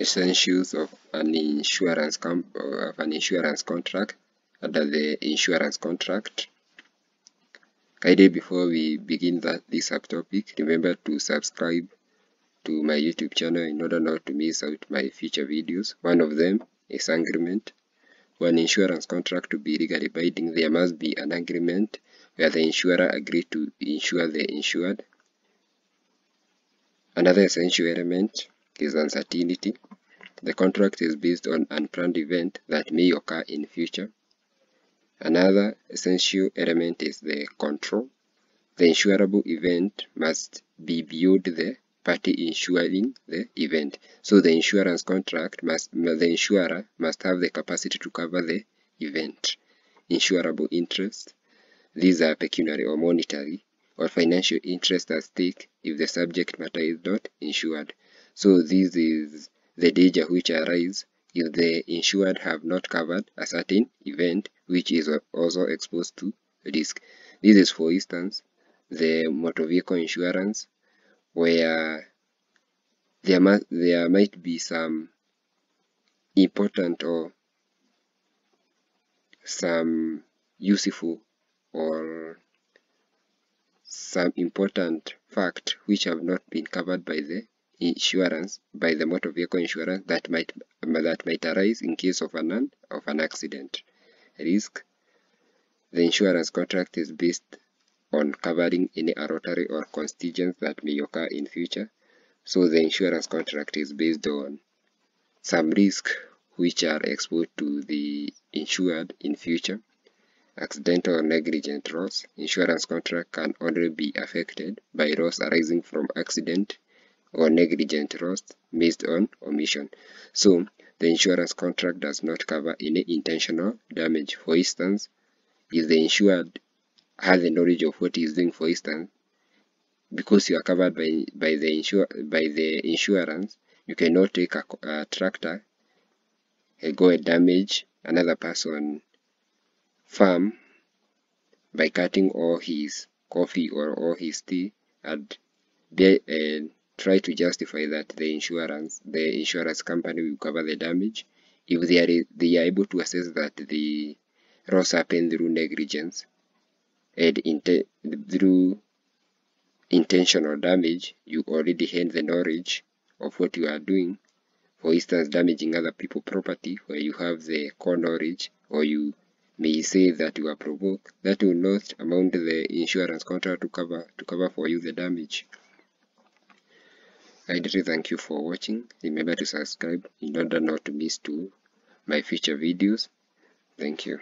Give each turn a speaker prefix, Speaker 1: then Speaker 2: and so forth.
Speaker 1: essentials of an insurance comp of an insurance contract under the insurance contract. Kindly before we begin that this subtopic, remember to subscribe to my YouTube channel in order not to miss out my future videos. One of them is agreement. For an insurance contract to be legally binding, there must be an agreement where the insurer agreed to insure the insured. Another essential element is uncertainty. The contract is based on unplanned event that may occur in future. Another essential element is the control. The insurable event must be beyond the party insuring the event. So the insurance contract must, the insurer must have the capacity to cover the event. Insurable interest. These are pecuniary or monetary or financial interest at stake if the subject matter is not insured. So this is the danger which arises if the insured have not covered a certain event which is also exposed to risk. This is for instance the motor vehicle insurance where there there might be some important or some useful or some important fact which have not been covered by the insurance by the motor vehicle insurance that might that might arise in case of an of an accident. Risk the insurance contract is based on covering any rotary or contingents that may occur in future. So the insurance contract is based on some risk which are exposed to the insured in future. Accidental or negligent loss insurance contract can only be affected by loss arising from accident or negligent loss based on omission. So, the insurance contract does not cover any intentional damage. For instance, if the insured has the knowledge of what he is doing, for instance, because you are covered by, by, the, insur by the insurance, you cannot take a, a tractor and go and damage another person farm by cutting all his coffee or all his tea and, and try to justify that the insurance the insurance company will cover the damage if they are they are able to assess that the loss happened through negligence and inte through intentional damage you already had the knowledge of what you are doing. For instance damaging other people property where you have the core knowledge or you may say that you are provoked that will not amount the insurance contract to cover to cover for you the damage I really thank you for watching. Remember to subscribe in order not to miss to my future videos. Thank you.